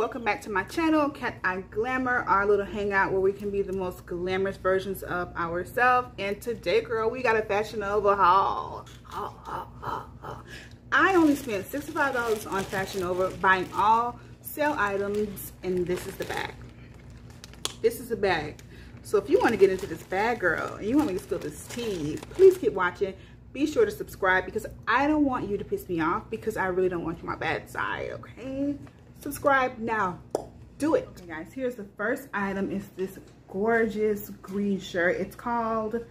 welcome back to my channel cat eye glamour our little hangout where we can be the most glamorous versions of ourselves. And today girl we got a fashion nova haul. I only spent 65 dollars on fashion nova buying all sale items and this is the bag. This is the bag. So if you want to get into this bag girl and you want me to spill this tea please keep watching. Be sure to subscribe because I don't want you to piss me off because I really don't want you my bad side, okay? Subscribe now. Do it. Okay guys here's the first item. Is this gorgeous green shirt. It's called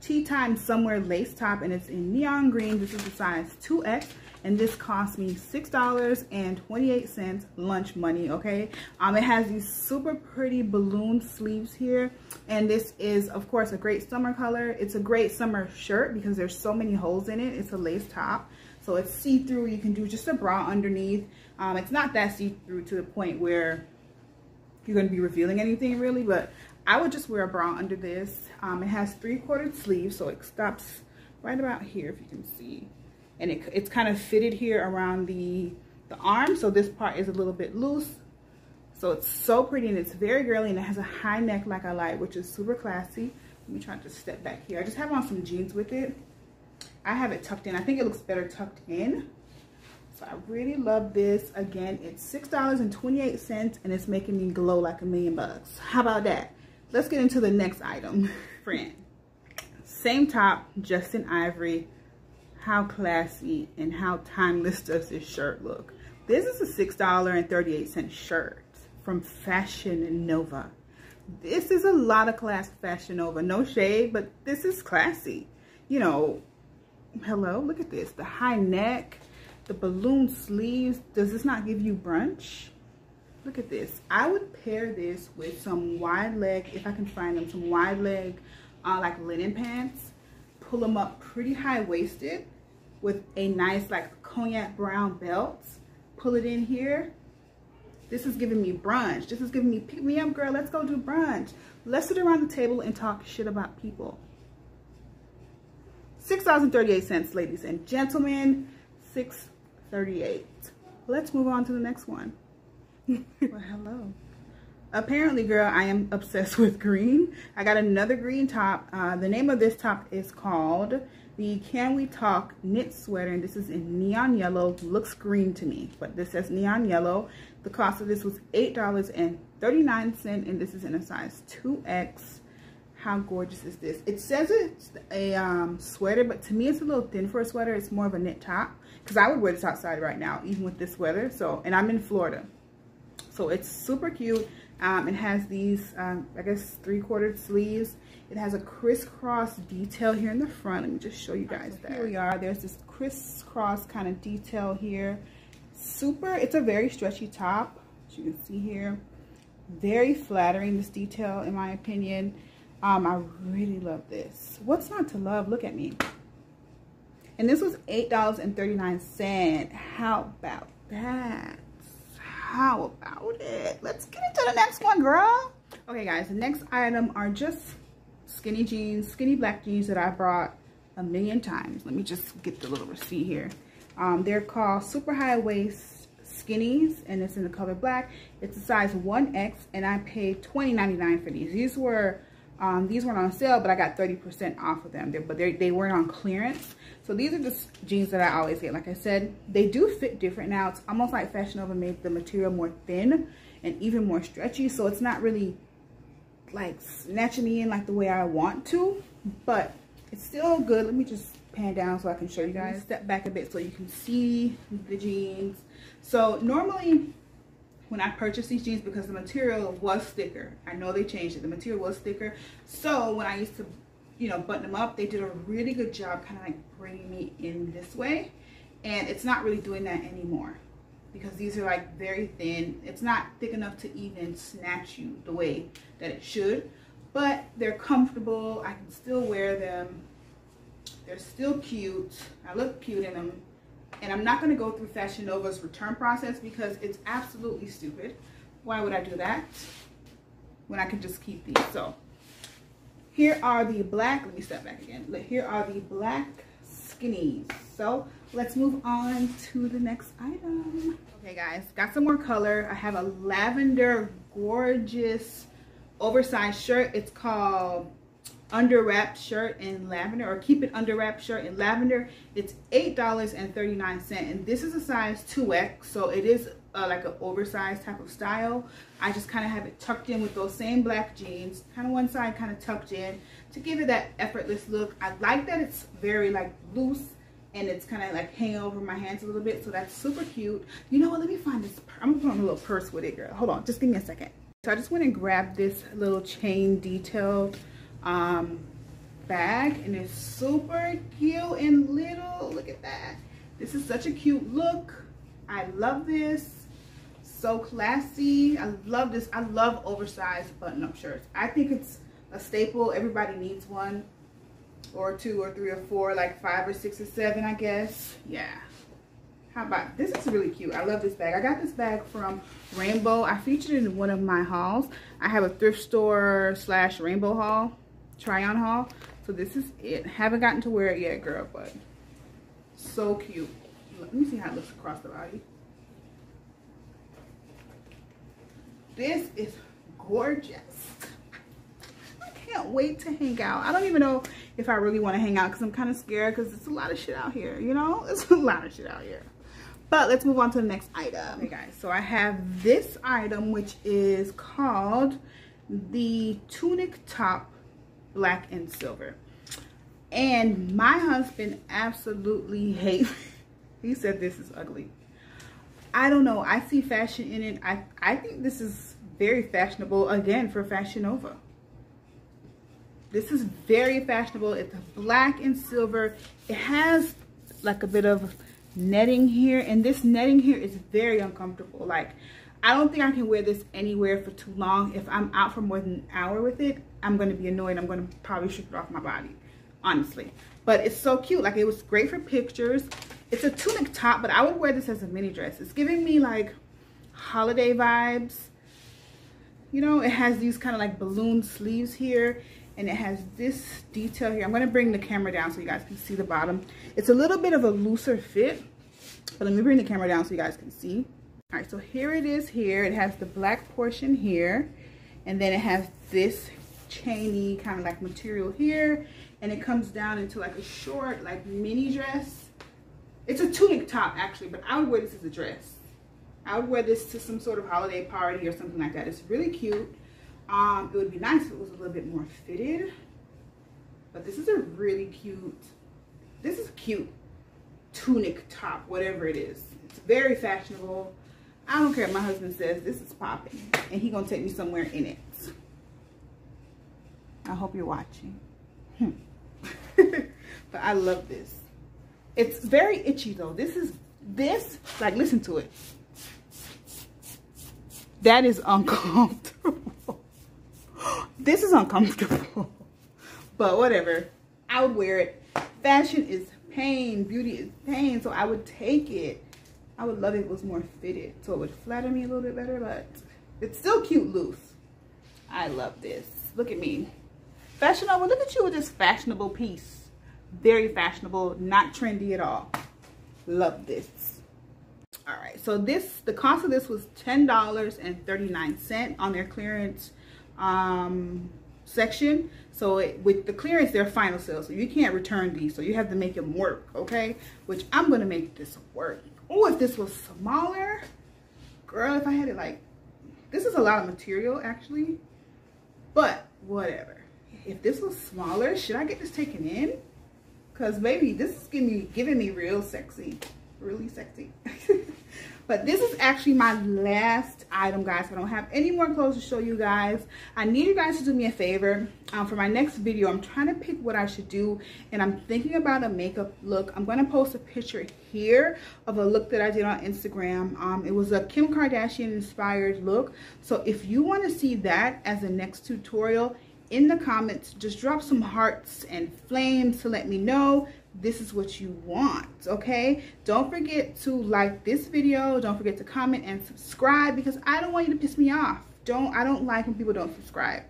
tea time somewhere lace top and it's in neon green. This is the size 2x and this cost me six dollars and 28 cents lunch money okay? Um it has these super pretty balloon sleeves here and this is of course a great summer color. It's a great summer shirt because there's so many holes in it. It's a lace top so it's see-through you can do just a bra underneath um, it's not that see-through to the point where you're going to be revealing anything really, but I would just wear a bra under this. Um, it has three-quartered sleeves, so it stops right about here if you can see. And it, it's kind of fitted here around the, the arm, so this part is a little bit loose. So it's so pretty and it's very girly and it has a high neck like I like, which is super classy. Let me try to step back here. I just have on some jeans with it. I have it tucked in. I think it looks better tucked in. So I really love this. Again, it's $6.28 and it's making me glow like a million bucks. How about that? Let's get into the next item. Friend. Same top, just in ivory. How classy and how timeless does this shirt look? This is a $6.38 shirt from Fashion Nova. This is a lot of class Fashion Nova. No shade, but this is classy. You know, hello, look at this. The high neck, the balloon sleeves. Does this not give you brunch? Look at this. I would pair this with some wide leg, if I can find them, some wide leg uh, like linen pants. Pull them up pretty high waisted with a nice like cognac brown belt. Pull it in here. This is giving me brunch. This is giving me pick me up girl. Let's go do brunch. Let's sit around the table and talk shit about people. $6.38 ladies and gentlemen. Six 38. Let's move on to the next one. well, hello. Apparently, girl, I am obsessed with green. I got another green top. Uh, the name of this top is called the Can We Talk Knit Sweater. And this is in neon yellow. Looks green to me, but this says neon yellow. The cost of this was $8.39. And this is in a size 2X how gorgeous is this? It says it's a um, sweater but to me it's a little thin for a sweater. It's more of a knit top because i would wear this outside right now even with this weather so and i'm in florida. So it's super cute. Um, it has these um, i guess three-quartered sleeves. It has a crisscross detail here in the front. Let me just show you guys so that. here we are. There's this crisscross kind of detail here. Super it's a very stretchy top as you can see here. Very flattering this detail in my opinion um, I really love this. What's not to love? Look at me. And this was $8.39. How about that? How about it? Let's get into the next one, girl. Okay, guys, the next item are just skinny jeans, skinny black jeans that I brought a million times. Let me just get the little receipt here. Um, they're called super high waist skinnies and it's in the color black. It's a size 1X and I paid $20.99 for these. These were um, these weren't on sale, but I got 30% off of them. They're, but they they weren't on clearance. So these are just jeans that I always get. Like I said, they do fit different now. It's almost like Fashion Nova made the material more thin and even more stretchy. So it's not really like snatching me in like the way I want to. But it's still good. Let me just pan down so I can show you guys. Step back a bit so you can see the jeans. So normally when I purchased these jeans because the material was thicker. I know they changed it. The material was thicker. So when I used to, you know, button them up, they did a really good job kind of like bringing me in this way. And it's not really doing that anymore because these are like very thin. It's not thick enough to even snatch you the way that it should. But they're comfortable. I can still wear them. They're still cute. I look cute in them and I'm not going to go through Fashion Nova's return process because it's absolutely stupid. Why would I do that when I can just keep these? So here are the black, let me step back again. Here are the black skinnies. So let's move on to the next item. Okay guys, got some more color. I have a lavender gorgeous oversized shirt. It's called under wrap shirt in lavender or keep it under wrap shirt in lavender it's eight dollars and 39 cents. And this is a size 2x so it is uh, like an oversized type of style. I just kind of have it tucked in with those same black jeans kind of one side kind of tucked in to give it that effortless look. I like that it's very like loose and it's kind of like hanging over my hands a little bit so that's super cute. You know what? Let me find this i'm gonna put on a little purse with it girl. Hold on just give me a second. So i just went and grabbed this little chain detailed um, bag and it's super cute and little. Look at that. This is such a cute look. I love this. So classy. I love this. I love oversized button-up shirts. I think it's a staple. Everybody needs one or two or three or four, like five or six or seven, I guess. Yeah. How about, this is really cute. I love this bag. I got this bag from Rainbow. I featured in one of my hauls. I have a thrift store slash rainbow haul try on haul. So this is it. Haven't gotten to wear it yet, girl, but so cute. Let me see how it looks across the body. This is gorgeous. I can't wait to hang out. I don't even know if I really want to hang out because I'm kind of scared because it's a lot of shit out here, you know? It's a lot of shit out here. But let's move on to the next item. Okay, guys. So I have this item, which is called the tunic top black and silver. And my husband absolutely hates, he said this is ugly. I don't know, I see fashion in it. I, I think this is very fashionable, again, for Fashion Nova. This is very fashionable. It's black and silver. It has like a bit of netting here. And this netting here is very uncomfortable. Like, I don't think I can wear this anywhere for too long. If I'm out for more than an hour with it, I'm going to be annoyed. I'm going to probably strip it off my body, honestly. But it's so cute. Like, it was great for pictures. It's a tunic top, but I would wear this as a mini dress. It's giving me, like, holiday vibes. You know, it has these kind of, like, balloon sleeves here. And it has this detail here. I'm going to bring the camera down so you guys can see the bottom. It's a little bit of a looser fit. But let me bring the camera down so you guys can see. All right, so here it is here. It has the black portion here. And then it has this chainy kind of like material here and it comes down into like a short like mini dress. It's a tunic top actually but i would wear this as a dress. I would wear this to some sort of holiday party or something like that. It's really cute. Um it would be nice if it was a little bit more fitted but this is a really cute this is cute tunic top whatever it is. It's very fashionable. I don't care my husband says this is popping and he gonna take me somewhere in it I hope you're watching. Hmm. but I love this. It's very itchy though. This is, this, like listen to it. That is uncomfortable. this is uncomfortable. but whatever. I would wear it. Fashion is pain. Beauty is pain. So I would take it. I would love it if it was more fitted. So it would flatter me a little bit better. But it's still cute loose. I love this. Look at me. Fashionable, look at you with this fashionable piece. Very fashionable, not trendy at all. Love this. All right, so this, the cost of this was $10.39 on their clearance um, section. So it, with the clearance, they're final sale, so you can't return these. So you have to make them work, okay? Which I'm gonna make this work. Oh, if this was smaller, girl, if I had it like, this is a lot of material actually, but whatever if this was smaller, should I get this taken in? Because baby, this is giving me, giving me real sexy, really sexy. but this is actually my last item, guys. I don't have any more clothes to show you guys. I need you guys to do me a favor. Um, for my next video, I'm trying to pick what I should do. And I'm thinking about a makeup look. I'm going to post a picture here of a look that I did on Instagram. Um, it was a Kim Kardashian inspired look. So if you want to see that as a next tutorial, in the comments just drop some hearts and flames to let me know this is what you want okay don't forget to like this video don't forget to comment and subscribe because i don't want you to piss me off don't i don't like when people don't subscribe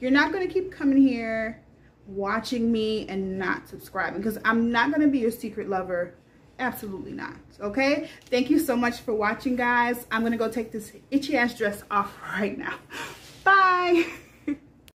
you're not going to keep coming here watching me and not subscribing because I'm not going to be your secret lover. Absolutely not. Okay? Thank you so much for watching, guys. I'm going to go take this itchy ass dress off right now. Bye.